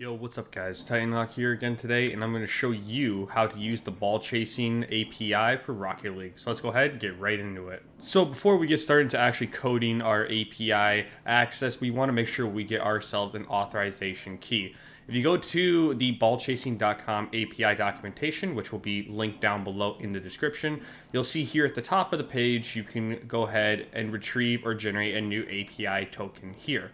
Yo, what's up guys? Titanhawk here again today, and I'm going to show you how to use the ball chasing API for Rocket League. So let's go ahead and get right into it. So before we get started to actually coding our API access, we want to make sure we get ourselves an authorization key. If you go to the ballchasing.com API documentation, which will be linked down below in the description, you'll see here at the top of the page, you can go ahead and retrieve or generate a new API token here.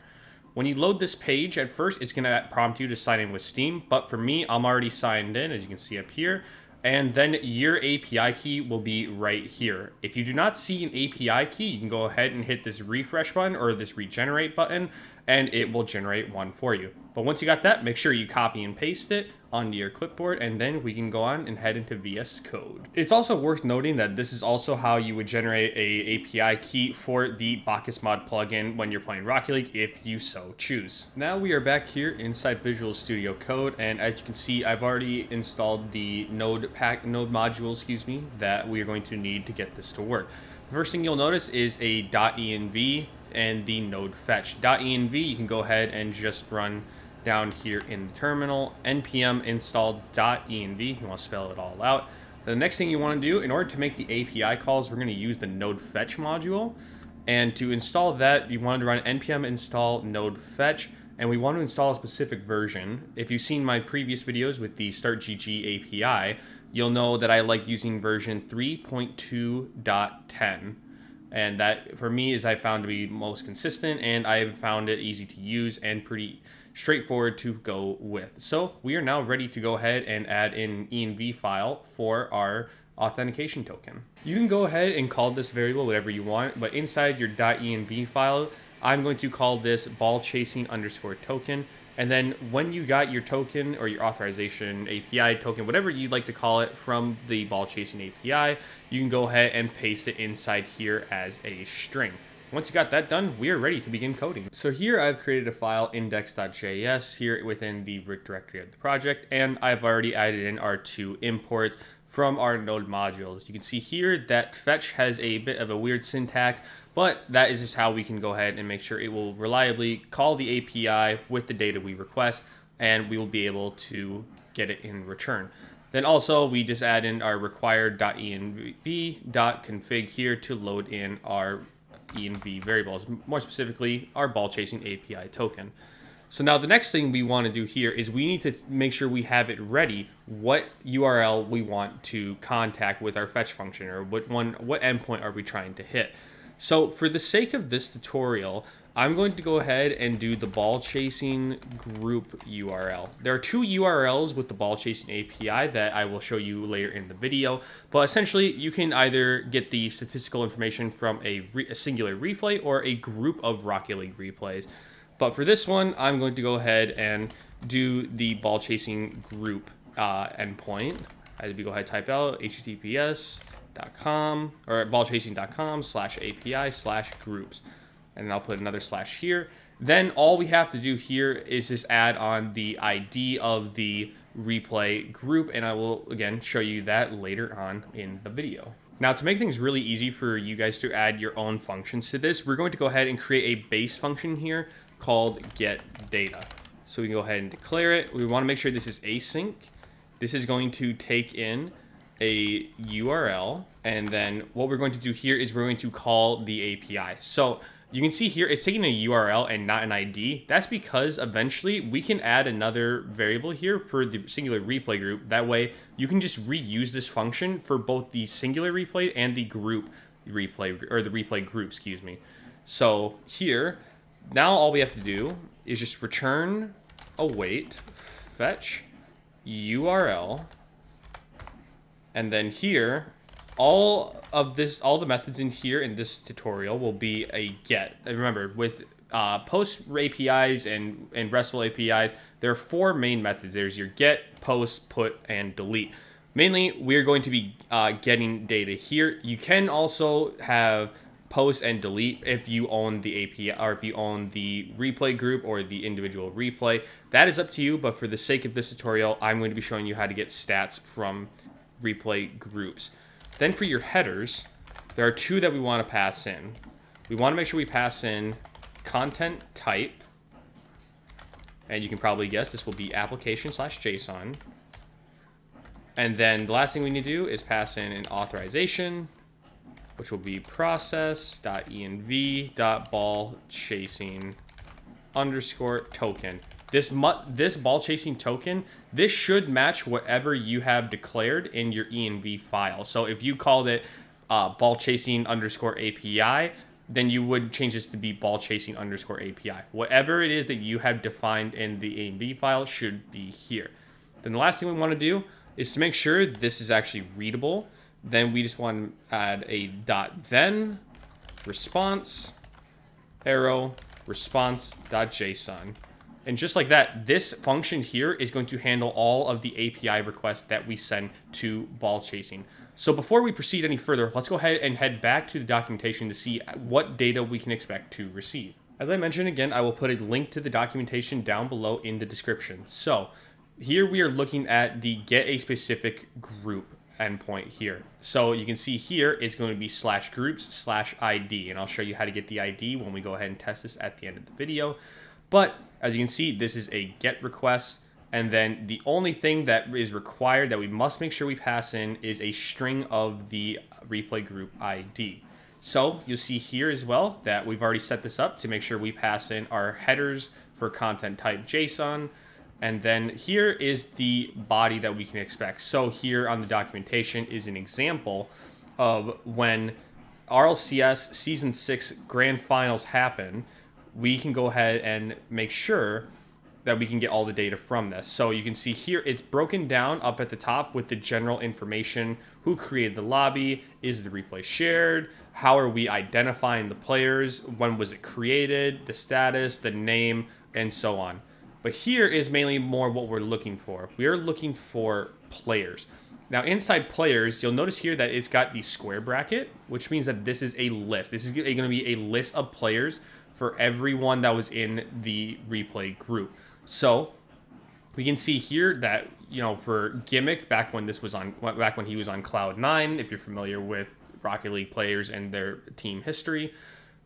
When you load this page, at first it's going to prompt you to sign in with Steam, but for me, I'm already signed in, as you can see up here, and then your API key will be right here. If you do not see an API key, you can go ahead and hit this refresh button or this regenerate button, and it will generate one for you. But once you got that, make sure you copy and paste it onto your clipboard, and then we can go on and head into VS Code. It's also worth noting that this is also how you would generate a API key for the BakkesMod plugin when you're playing Rocket League, if you so choose. Now we are back here inside Visual Studio Code, and as you can see, I've already installed the node pack node module, excuse me, that we are going to need to get this to work. The first thing you'll notice is a .env and the node fetch. .env, you can go ahead and just run down here in the terminal, npm install .env, you want to spell it all out. The next thing you want to do, in order to make the API calls, we're going to use the node fetch module. And to install that, you want to run npm install node fetch, and we want to install a specific version. If you've seen my previous videos with the StartGG API, you'll know that I like using version 3.2.10 and that for me is I found to be most consistent and I've found it easy to use and pretty straightforward to go with. So we are now ready to go ahead and add an env file for our authentication token. You can go ahead and call this variable whatever you want, but inside your .env file, I'm going to call this ball chasing underscore token. And then when you got your token or your authorization API token, whatever you'd like to call it from the ball chasing API, you can go ahead and paste it inside here as a string. Once you got that done, we are ready to begin coding. So here I've created a file index.js here within the root directory of the project, and I've already added in our two imports from our node modules. You can see here that fetch has a bit of a weird syntax, but that is just how we can go ahead and make sure it will reliably call the API with the data we request, and we will be able to get it in return. Then also we just add in our required.env.config here to load in our env variables, more specifically our ball chasing API token. So now the next thing we want to do here is we need to make sure we have it ready what URL we want to contact with our fetch function or what one what endpoint are we trying to hit. So for the sake of this tutorial, I'm going to go ahead and do the ball chasing group URL. There are two URLs with the ball chasing API that I will show you later in the video, but essentially you can either get the statistical information from a, a singular replay or a group of Rocket League replays. But for this one, I'm going to go ahead and do the ball chasing group uh, endpoint. As we go ahead type out https.com or ballchasing.com slash API slash groups and then I'll put another slash here. Then all we have to do here is just add on the ID of the replay group, and I will, again, show you that later on in the video. Now, to make things really easy for you guys to add your own functions to this, we're going to go ahead and create a base function here called get data. So we can go ahead and declare it. We want to make sure this is async. This is going to take in a URL, and then what we're going to do here is we're going to call the API. So you can see here it's taking a URL and not an ID. That's because eventually we can add another variable here for the singular replay group. That way you can just reuse this function for both the singular replay and the group replay or the replay group, excuse me. So here, now all we have to do is just return await fetch URL and then here all of this, all the methods in here in this tutorial will be a get. And remember, with uh, post APIs and, and RESTful APIs, there are four main methods. There's your get, post, put, and delete. Mainly, we're going to be uh, getting data here. You can also have post and delete if you own the API or if you own the replay group or the individual replay. That is up to you, but for the sake of this tutorial, I'm going to be showing you how to get stats from replay groups. Then for your headers, there are two that we want to pass in. We want to make sure we pass in content type And you can probably guess this will be application slash JSON. And then the last thing we need to do is pass in an authorization, which will be process.env.ball chasing underscore token. This this ball chasing token, this should match whatever you have declared in your env file. So if you called it uh, ball chasing underscore API, then you would change this to be ball chasing underscore API. Whatever it is that you have defined in the env file should be here. Then the last thing we want to do is to make sure this is actually readable. Then we just want to add a dot then response arrow response.json. And just like that, this function here is going to handle all of the API requests that we send to ball chasing. So before we proceed any further, let's go ahead and head back to the documentation to see what data we can expect to receive. As I mentioned again, I will put a link to the documentation down below in the description. So here we are looking at the get a specific group endpoint here. So you can see here, it's going to be slash groups slash ID, and I'll show you how to get the ID when we go ahead and test this at the end of the video. But as you can see, this is a get request. And then the only thing that is required that we must make sure we pass in is a string of the replay group ID. So you'll see here as well that we've already set this up to make sure we pass in our headers for content type JSON. And then here is the body that we can expect. So here on the documentation is an example of when RLCS Season 6 Grand Finals happen, we can go ahead and make sure that we can get all the data from this. So you can see here, it's broken down up at the top with the general information, who created the lobby, is the replay shared, how are we identifying the players, when was it created, the status, the name, and so on. But here is mainly more what we're looking for. We are looking for players. Now inside players, you'll notice here that it's got the square bracket, which means that this is a list. This is going to be a list of players for everyone that was in the replay group. So we can see here that you know for gimmick back when this was on back when he was on Cloud9 if you're familiar with rocket league players and their team history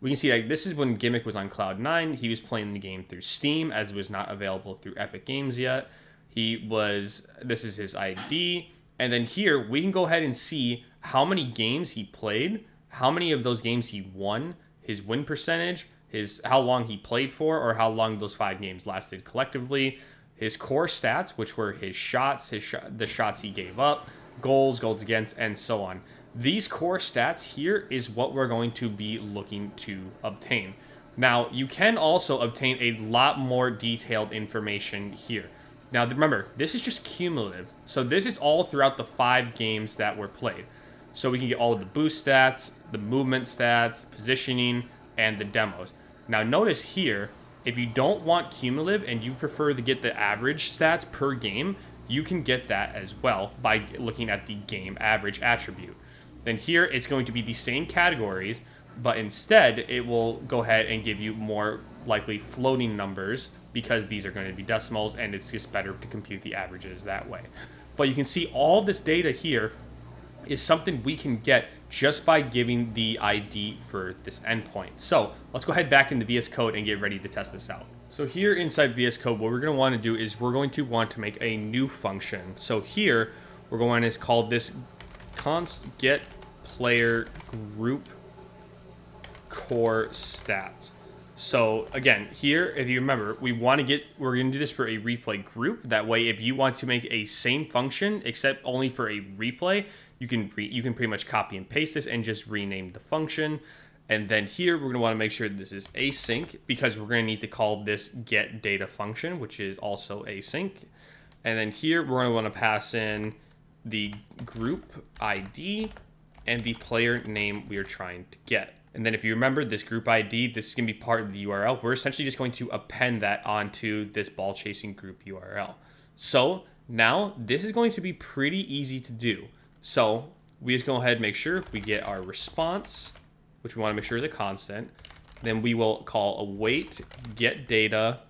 we can see that this is when gimmick was on Cloud9. He was playing the game through steam as it was not available through epic games yet. He was this is his id and then here we can go ahead and see how many games he played how many of those games he won his win percentage his how long he played for or how long those five games lasted collectively, his core stats, which were his shots, his sh- the shots he gave up, goals, goals against, and so on. These core stats here is what we're going to be looking to obtain. Now, you can also obtain a lot more detailed information here. Now, remember, this is just cumulative. So this is all throughout the five games that were played. So we can get all of the boost stats, the movement stats, positioning, and the demos. Now notice here, if you don't want cumulative and you prefer to get the average stats per game, you can get that as well by looking at the game average attribute. Then here it's going to be the same categories, but instead it will go ahead and give you more likely floating numbers because these are going to be decimals and it's just better to compute the averages that way. But you can see all this data here is something we can get just by giving the ID for this endpoint. So let's go ahead back into VS Code and get ready to test this out. So here inside VS Code, what we're going to want to do is we're going to want to make a new function. So here, we're going to call this const get player group core stats. So again, here, if you remember, we want to get, we're going to do this for a replay group. That way, if you want to make a same function, except only for a replay, you can you can pretty much copy and paste this and just rename the function. And then here, we're going to want to make sure this is async because we're going to need to call this get data function, which is also async. And then here, we're going to want to pass in the group ID and the player name we are trying to get. And then if you remember this group ID, this is going to be part of the URL. We're essentially just going to append that onto this ball chasing group URL. So now this is going to be pretty easy to do. So we just go ahead and make sure we get our response, which we want to make sure is a constant. Then we will call await get data,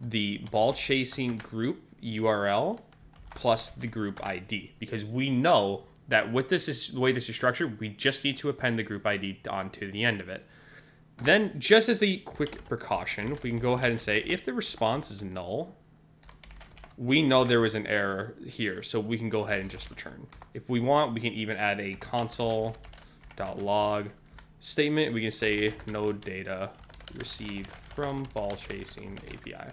the ball chasing group URL plus the group ID because we know that with this is the way this is structured, we just need to append the group ID onto the end of it. Then, just as a quick precaution, we can go ahead and say if the response is null, we know there was an error here, so we can go ahead and just return. If we want, we can even add a console.log statement. We can say no data received from ball chasing API.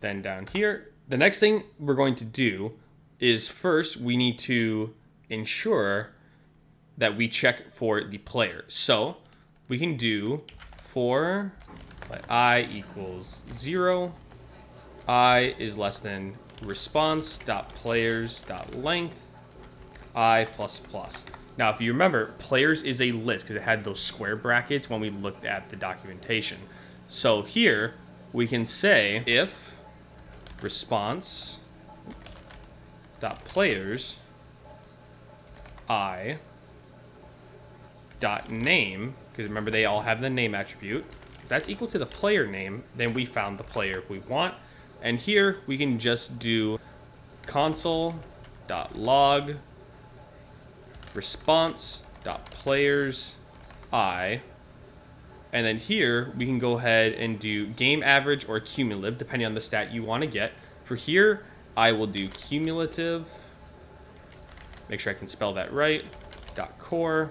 Then down here, the next thing we're going to do is first we need to ensure that we check for the player. So we can do for i equals zero, i is less than response dot players dot length i plus plus. Now, if you remember, players is a list because it had those square brackets when we looked at the documentation. So here we can say if response dot players i dot name because remember they all have the name attribute. If that's equal to the player name then we found the player we want. And here we can just do console dot log response dot players i. And then here we can go ahead and do game average or cumulative depending on the stat you want to get. For here I will do cumulative make sure I can spell that right dot core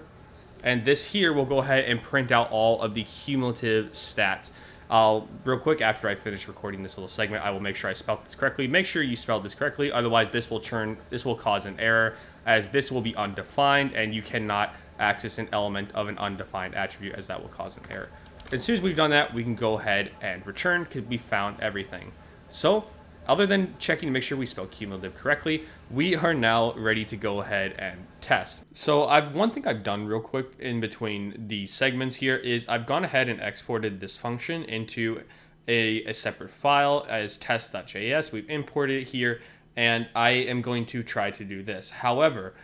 and this here will go ahead and print out all of the cumulative stats I'll real quick after I finish recording this little segment, I will make sure I spelled this correctly. Make sure you spelled this correctly, otherwise this will turn this will cause an error as this will be undefined and you cannot access an element of an undefined attribute as that will cause an error. As soon as we've done that, we can go ahead and return because we found everything. So other than checking to make sure we spell cumulative correctly, we are now ready to go ahead and test. So I've one thing I've done real quick in between the segments here is I've gone ahead and exported this function into a, a separate file as test.js. We've imported it here and I am going to try to do this. However,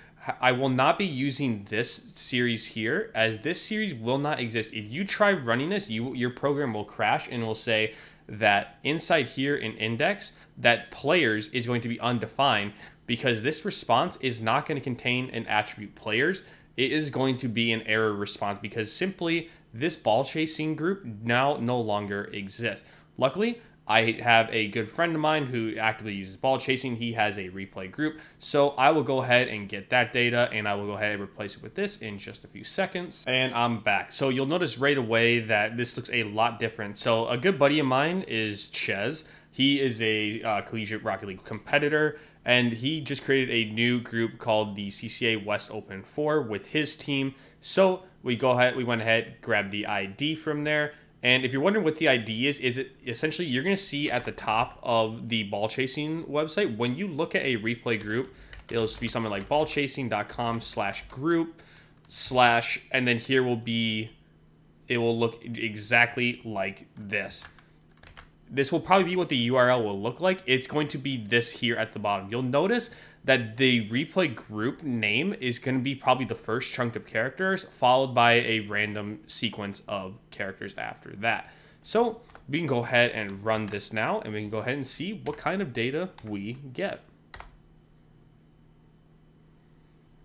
I will not be using this series here as this series will not exist. If you try running this, you your program will crash and will say that inside here in index, that players is going to be undefined because this response is not going to contain an attribute players. It is going to be an error response because simply this ball chasing group now no longer exists. Luckily, I have a good friend of mine who actively uses ball chasing. He has a replay group. So I will go ahead and get that data and I will go ahead and replace it with this in just a few seconds. And I'm back. So you'll notice right away that this looks a lot different. So a good buddy of mine is Ches. He is a uh, collegiate Rocket League competitor and he just created a new group called the CCA West Open 4 with his team. So we go ahead, we went ahead, grabbed the ID from there, and if you're wondering what the ID is, is it essentially you're going to see at the top of the ball chasing website, when you look at a replay group, it'll just be something like ballchasing.com slash group slash, and then here will be, it will look exactly like this this will probably be what the URL will look like. It's going to be this here at the bottom. You'll notice that the replay group name is going to be probably the first chunk of characters, followed by a random sequence of characters after that. So we can go ahead and run this now, and we can go ahead and see what kind of data we get.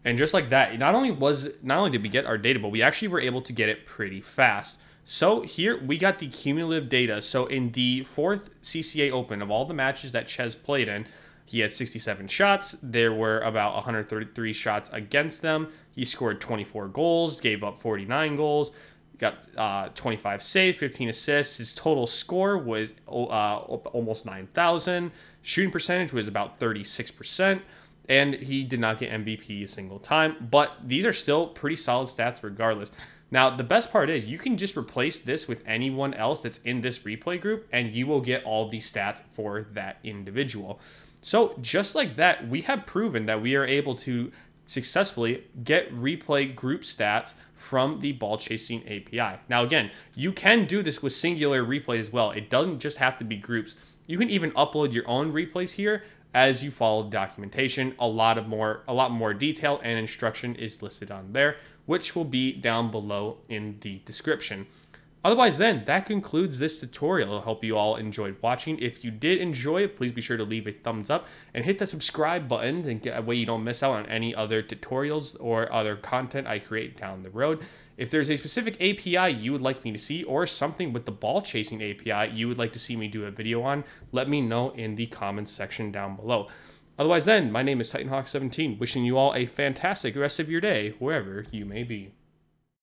And just like that, not only was not only did we get our data, but we actually were able to get it pretty fast. So here we got the cumulative data. So in the fourth CCA Open of all the matches that Ches played in, he had 67 shots. There were about 133 shots against them. He scored 24 goals, gave up 49 goals, got uh, 25 saves, 15 assists. His total score was uh, almost 9,000. Shooting percentage was about 36%. And he did not get MVP a single time. But these are still pretty solid stats regardless. Now, the best part is you can just replace this with anyone else that's in this replay group, and you will get all the stats for that individual. So, just like that, we have proven that we are able to successfully get replay group stats from the ball chasing API. Now, again, you can do this with singular replay as well. It doesn't just have to be groups. You can even upload your own replays here as you follow the documentation. A lot of more, a lot more detail and instruction is listed on there, which will be down below in the description. Otherwise, then, that concludes this tutorial. I hope you all enjoyed watching. If you did enjoy it, please be sure to leave a thumbs up and hit the subscribe button and get way you don't miss out on any other tutorials or other content I create down the road. If there's a specific API you would like me to see or something with the ball chasing API you would like to see me do a video on, let me know in the comments section down below. Otherwise, then, my name is Titanhawk17, wishing you all a fantastic rest of your day, wherever you may be.